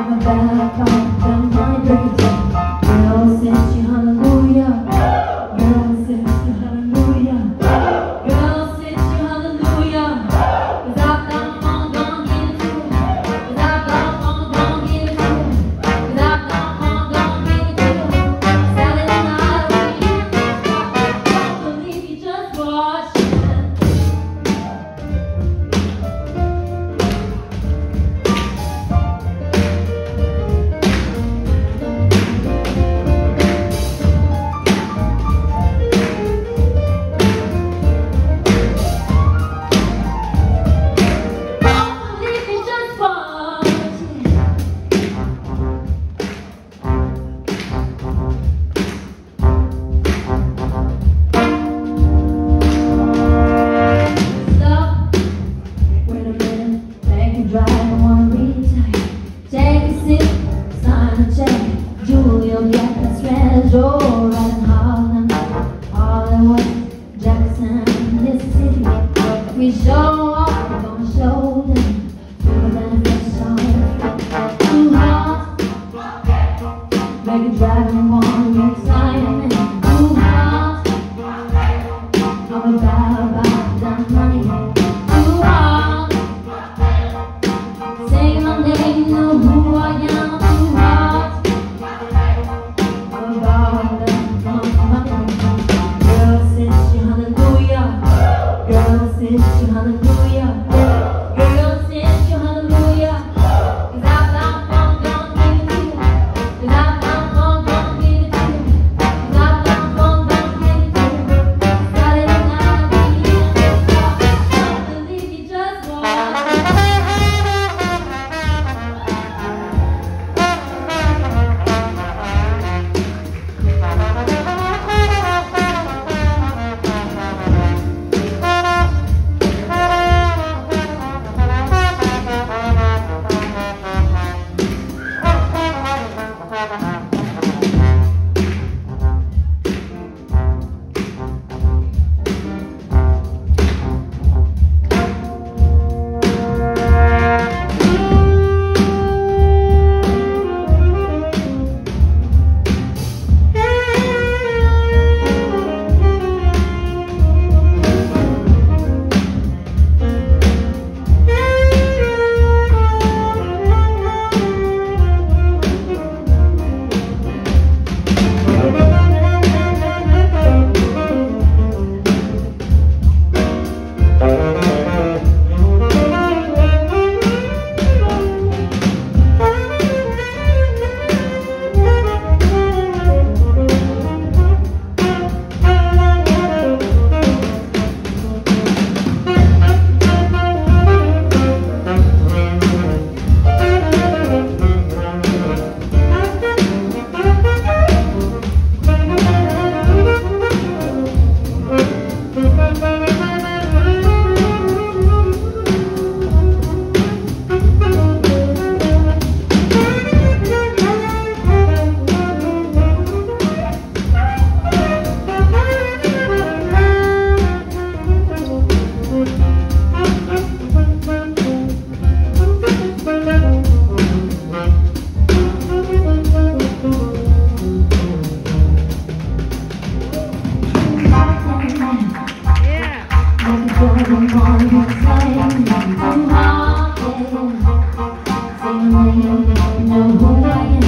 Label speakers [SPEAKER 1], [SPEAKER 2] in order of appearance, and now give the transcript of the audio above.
[SPEAKER 1] I'm a bath on the migraine. will get a treasure and Harlem, Hollywood, Jackson, this city. We show up, don't show them. One. せん。し花に know who I am.